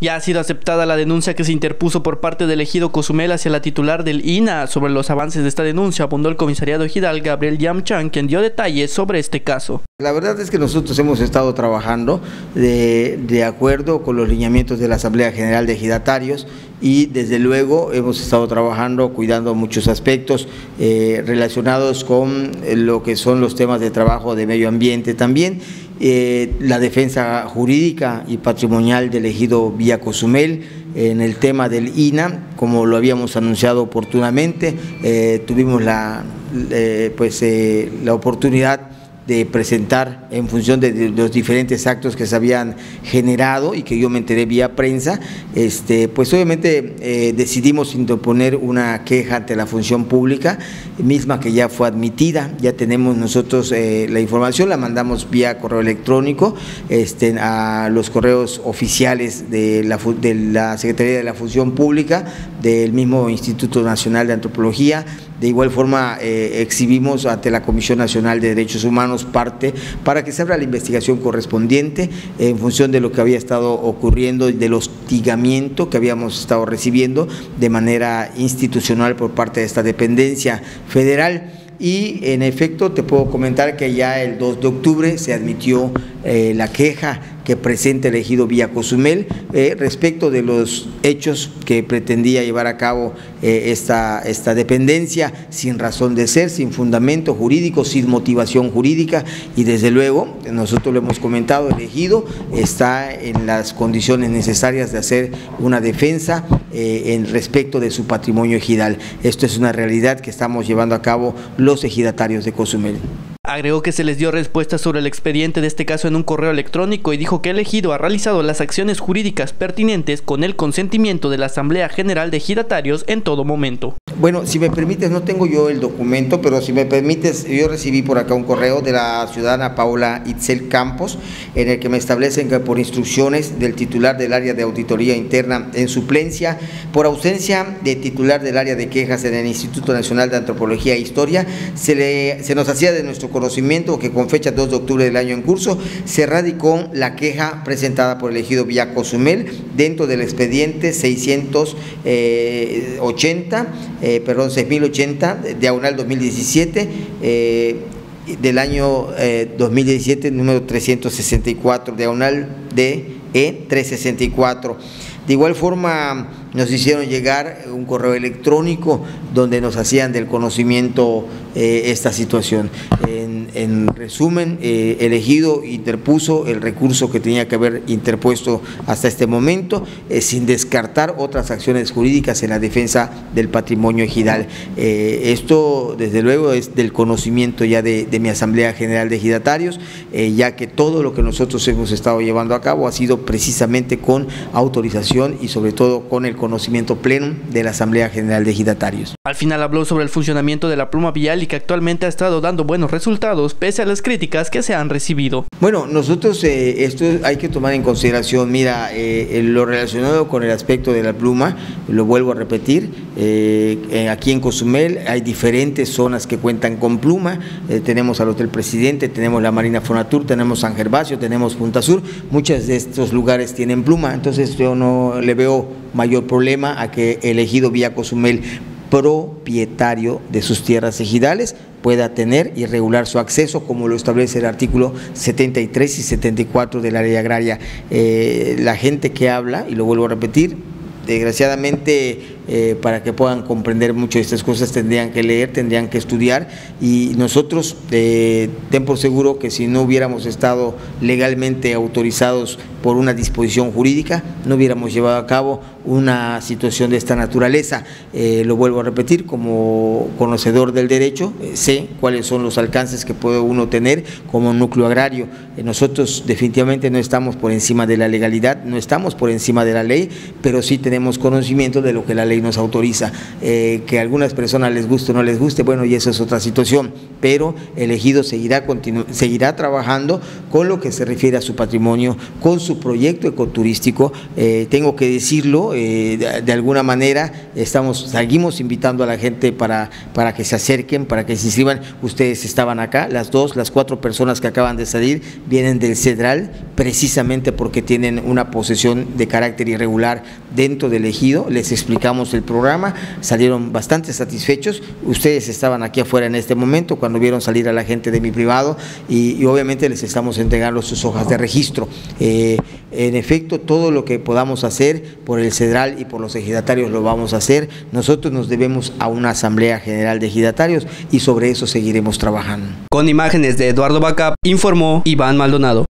Ya ha sido aceptada la denuncia que se interpuso por parte del ejido Cozumel hacia la titular del INA. Sobre los avances de esta denuncia abundó el comisariado ejidal Gabriel Yamchan, quien dio detalles sobre este caso. La verdad es que nosotros hemos estado trabajando de, de acuerdo con los lineamientos de la Asamblea General de Ejidatarios y desde luego hemos estado trabajando cuidando muchos aspectos eh, relacionados con lo que son los temas de trabajo de medio ambiente también eh, la defensa jurídica y patrimonial del ejido Vía Cozumel, en el tema del INA, como lo habíamos anunciado oportunamente, eh, tuvimos la, eh, pues, la oportunidad de presentar en función de, los diferentes actos que se habían generado y que yo me enteré vía prensa, este, pues obviamente eh, decidimos interponer una queja ante la función pública, misma que ya fue admitida, ya tenemos nosotros eh, la información, la mandamos vía correo electrónico este, a los correos oficiales de la, de la Secretaría de la Función Pública, del mismo Instituto Nacional de Antropología, de igual forma, eh, exhibimos ante la Comisión Nacional de Derechos Humanos parte para que se abra la investigación correspondiente en función de lo que había estado ocurriendo y del hostigamiento que habíamos estado recibiendo de manera institucional por parte de esta dependencia federal. Y en efecto te puedo comentar que ya el 2 de octubre se admitió eh, la queja que presenta el ejido Villa Cozumel eh, respecto de los hechos que pretendía llevar a cabo eh, esta, esta dependencia sin razón de ser, sin fundamento jurídico, sin motivación jurídica y desde luego, nosotros lo hemos comentado, el ejido está en las condiciones necesarias de hacer una defensa en respecto de su patrimonio ejidal. Esto es una realidad que estamos llevando a cabo los ejidatarios de Cozumel. Agregó que se les dio respuesta sobre el expediente de este caso en un correo electrónico y dijo que el ejido ha realizado las acciones jurídicas pertinentes con el consentimiento de la Asamblea General de Ejidatarios en todo momento. Bueno, si me permites, no tengo yo el documento, pero si me permites, yo recibí por acá un correo de la ciudadana Paula Itzel Campos, en el que me establecen que por instrucciones del titular del área de auditoría interna en suplencia, por ausencia de titular del área de quejas en el Instituto Nacional de Antropología e Historia, se, le, se nos hacía de nuestro conocimiento que con fecha 2 de octubre del año en curso se radicó la queja presentada por el ejido Villa Cozumel dentro del expediente 680, eh, perdón, 6080, diagonal 2017, eh, del año 2017, eh, número 364, diagonal de E364. De igual forma, nos hicieron llegar un correo electrónico donde nos hacían del conocimiento esta situación. En, resumen, elegido interpuso el recurso que tenía que haber interpuesto hasta este momento, sin descartar otras acciones jurídicas en la defensa del patrimonio ejidal. esto, desde luego, es del conocimiento ya de, mi Asamblea General de Ejidatarios, ya que todo lo que nosotros hemos estado llevando a cabo ha sido precisamente con autorización y sobre todo con el conocimiento pleno de la Asamblea General de Ejidatarios. Al final habló sobre el funcionamiento de la pluma vial y que actualmente ha estado dando buenos resultados pese a las críticas que se han recibido. Bueno, nosotros eh, esto hay que tomar en consideración, mira, eh, lo relacionado con el aspecto de la pluma, lo vuelvo a repetir, eh, aquí en Cozumel hay diferentes zonas que cuentan con pluma, tenemos al Hotel Presidente, tenemos la Marina Fonatur, tenemos San Gervasio, tenemos Punta Sur, muchos de estos lugares tienen pluma, entonces yo no le veo mayor problema a que elegido vía Cozumel propietario de sus tierras ejidales pueda tener y regular su acceso, como lo establece el artículo 73 y 74 de la ley agraria. Eh, la gente que habla, y lo vuelvo a repetir, desgraciadamente eh, para que puedan comprender mucho de estas cosas tendrían que leer, tendrían que estudiar y nosotros eh, ten por seguro que si no hubiéramos estado legalmente autorizados por una disposición jurídica, no hubiéramos llevado a cabo una situación de esta naturaleza. Eh, lo vuelvo a repetir, como conocedor del derecho, sé cuáles son los alcances que puede uno tener como núcleo agrario. nosotros definitivamente no estamos por encima de la legalidad, no estamos por encima de la ley, pero sí tenemos conocimiento de lo que la ley ley nos autoriza. Eh, que a algunas personas les guste o no les guste, bueno, y eso es otra situación, pero el ejido seguirá, seguirá trabajando con lo que se refiere a su patrimonio, con su proyecto ecoturístico. Eh, tengo que decirlo, de, de, alguna manera estamos, seguimos invitando a la gente para, para que se acerquen, para que se inscriban. Ustedes estaban acá, las dos, las cuatro personas que acaban de salir vienen del Cedral, precisamente porque tienen una posesión de carácter irregular dentro del ejido. Les explicamos el programa, salieron bastante satisfechos. Ustedes estaban aquí afuera en este momento cuando vieron salir a la gente de mi privado y, obviamente les estamos entregando sus hojas de registro. Eh, en efecto, todo lo que podamos hacer por el Cedral y por los ejidatarios lo vamos a hacer. Nosotros nos debemos a una Asamblea General de Ejidatarios y sobre eso seguiremos trabajando. Con imágenes de Eduardo Bacap, informó Iván Maldonado.